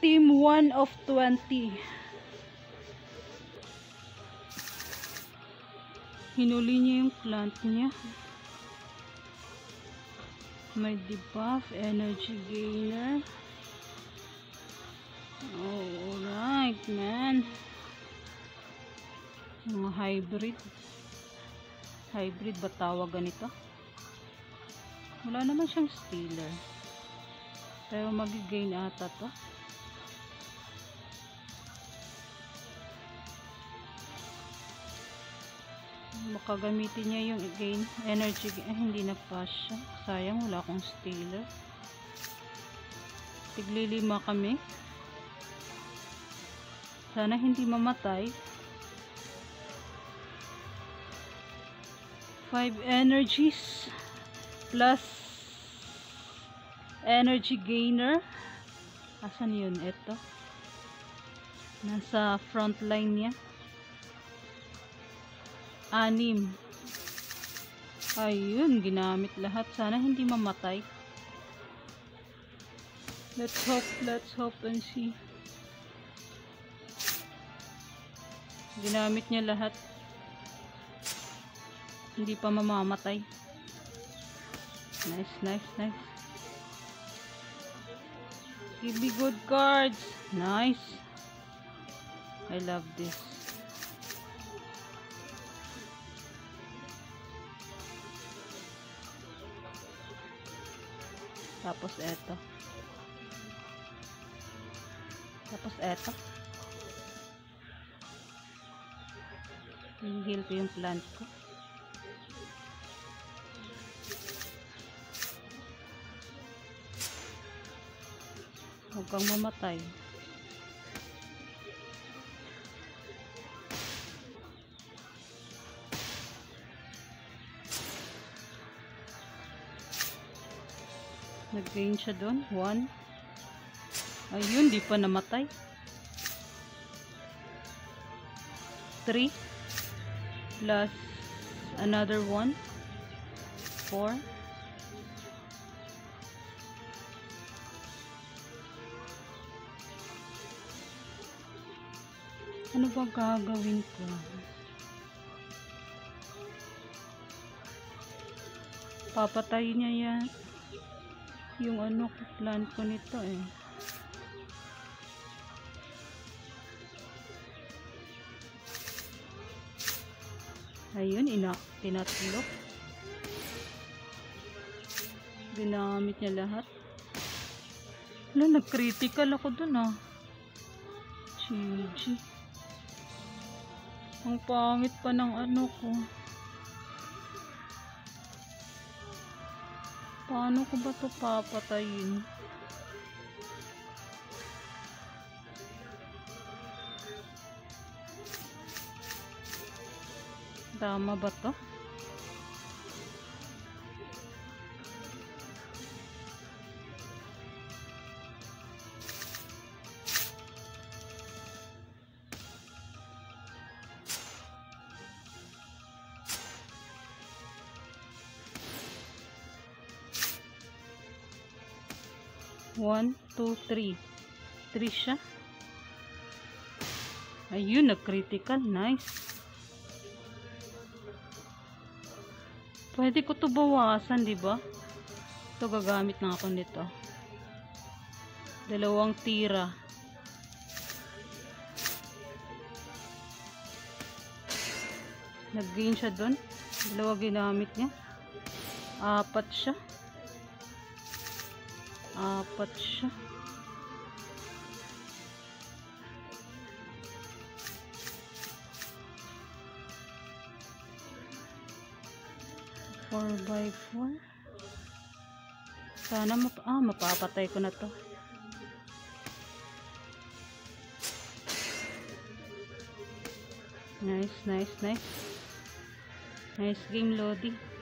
Team 1 of 20. Hinuli niya yung plant niya. May debuff, energy gainer. Oh, alright, man. Mga hybrid. Hybrid ba tawag ganito? Wala naman siyang stealer. Pero magigain ata to. Makagamitin niya yung gain energy. Eh, hindi na pa siya. Sayang, wala akong stealer. Tiglilima kami. Sana hindi mamatay. 5 energies plus energy gainer. Asan yun? Ito. Nasa front line niya. Anim. Ayun, ginamit lahat. Sana hindi mamatay. Let's hope, let's hope and see. Ginamit niya lahat. Hindi pa mamamatay. Nice, nice, nice. Give me good cards. Nice. I love this. Tapos eto. Tapos eto. I-heal ko yung plant ko. Huwag kang mamatay. Nag-gain siya doon. One. Ayun, di pa namatay. Three. Plus another one. Four. Ano ba gagawin ko? Papatay niya yan. Yung ano, plan ko nito eh. Ayun, ina, tinatlo. Ginamit niya lahat. Wala, nag-critical ako dun ah. GG. Ang pangit pa ng ano ko. Paano ko ba to papatayin? Tama ba to? One, two, three. Three siya. Ayun, nag-critical. Nice. Pwede ko to bawasan, di ba? Ito, gagamit na ako nito. Dalawang tira. Nag-gain siya doon. Dalawa ginamit niya. Apat siya. Apat siya. Four by four. Sana map ah, mapapatay ko na to. Nice, nice, nice. Nice game, Lodi.